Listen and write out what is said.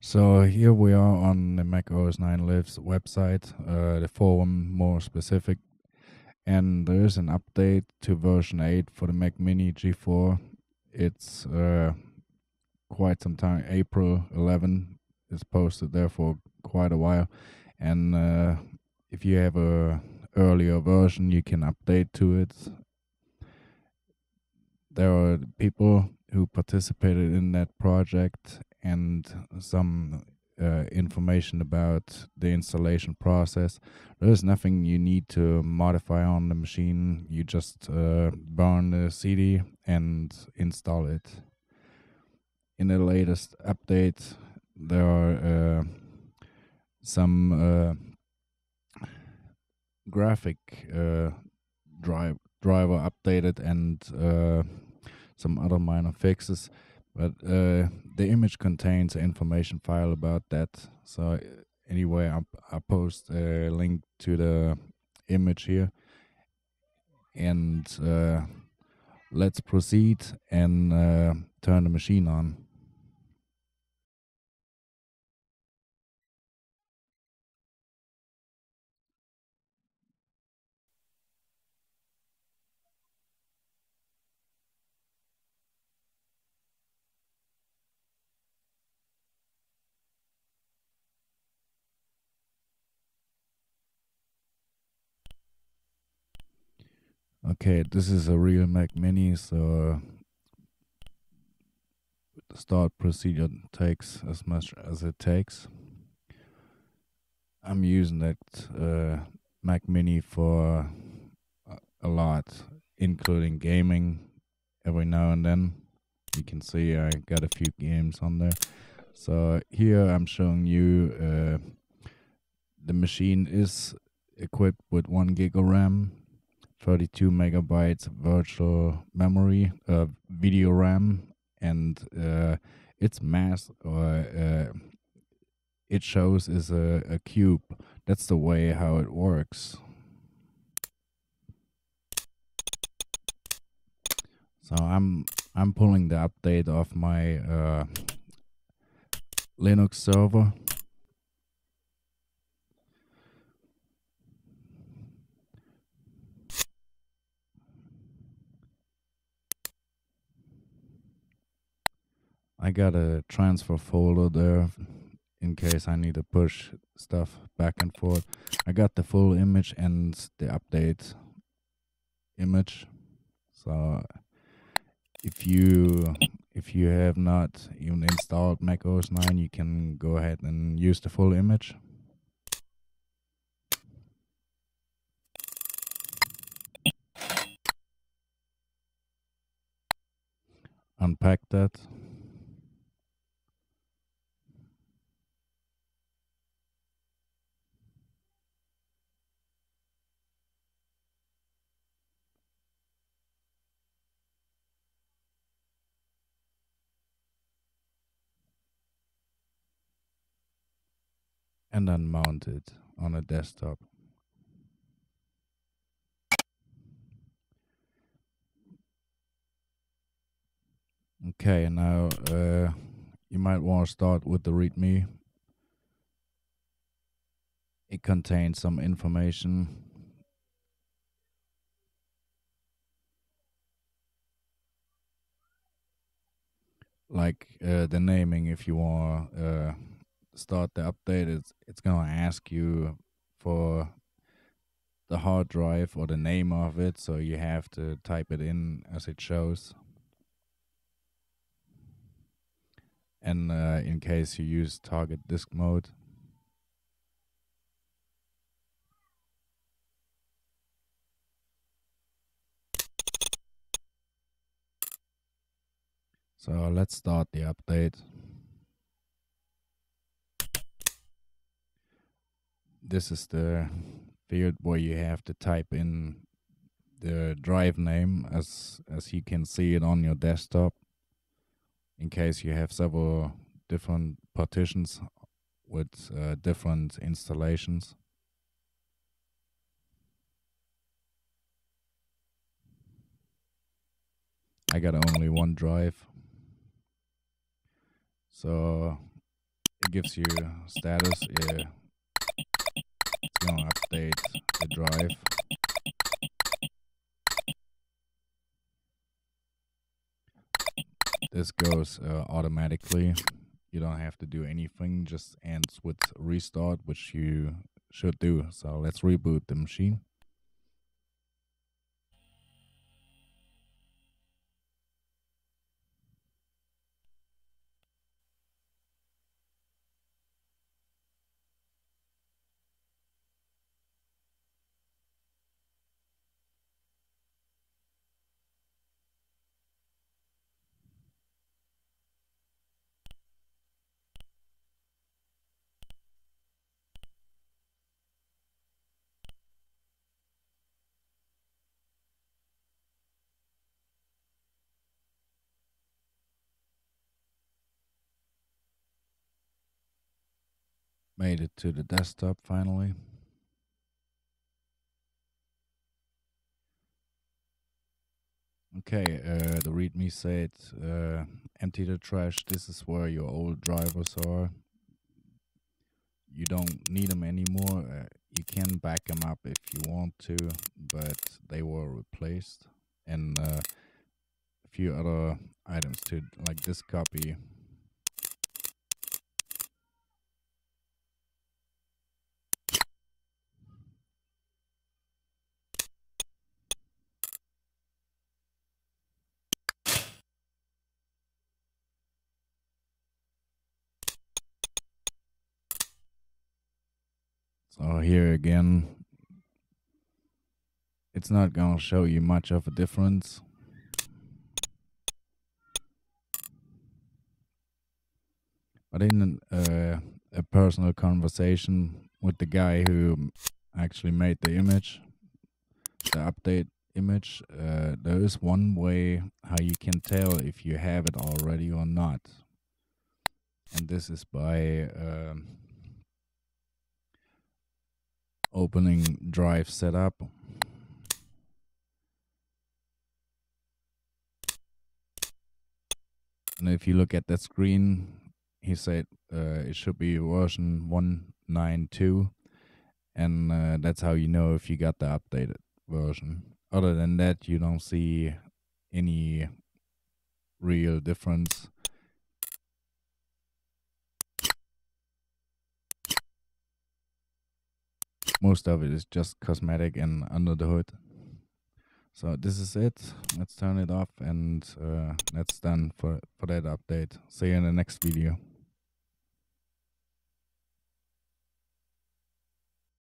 So here we are on the Mac OS 9 Lives website, uh, the forum more specific, and there is an update to version 8 for the Mac Mini G4. It's uh, quite some time, April 11 is posted there for quite a while, and uh, if you have a earlier version, you can update to it. There are people who participated in that project and some uh, information about the installation process. There is nothing you need to modify on the machine. You just uh, burn the CD and install it. In the latest update, there are uh, some uh, graphic uh, drive driver updated and uh, some other minor fixes but uh, the image contains information file about that. So anyway I, I post a link to the image here. And uh, let's proceed and uh, turn the machine on Okay, this is a real Mac Mini, so the start procedure takes as much as it takes. I'm using that uh, Mac Mini for a lot, including gaming every now and then. You can see I got a few games on there. So here I'm showing you uh, the machine is equipped with one gig of RAM 32 megabytes virtual memory, uh, video RAM, and uh, its mass or uh, it shows is a, a cube. That's the way how it works. So I'm I'm pulling the update of my uh, Linux server. I got a transfer folder there in case I need to push stuff back and forth. I got the full image and the update image. So if you if you have not even installed Mac OS 9, you can go ahead and use the full image. Unpack that. And then mount it on a desktop. Okay, now uh, you might want to start with the README. It contains some information. Like uh, the naming if you are uh, start the update, it's it's gonna ask you for the hard drive or the name of it, so you have to type it in as it shows. And uh, in case you use target disk mode. So let's start the update. This is the field where you have to type in the drive name as as you can see it on your desktop in case you have several different partitions with uh, different installations I got only one drive so it gives you status. Gonna update the drive. This goes uh, automatically. You don't have to do anything, just ends with restart, which you should do. So let's reboot the machine. Made it to the desktop finally. Okay, uh, the README said uh, empty the trash. This is where your old drivers are. You don't need them anymore. Uh, you can back them up if you want to, but they were replaced. And uh, a few other items too, like this copy So here again, it's not going to show you much of a difference. But in uh, a personal conversation with the guy who actually made the image, the update image, uh, there is one way how you can tell if you have it already or not. And this is by... Uh, opening drive setup. And if you look at that screen, he said uh, it should be version 192. And uh, that's how you know if you got the updated version. Other than that, you don't see any real difference. Most of it is just cosmetic and under the hood. So this is it. Let's turn it off and uh, that's done for, for that update. See you in the next video.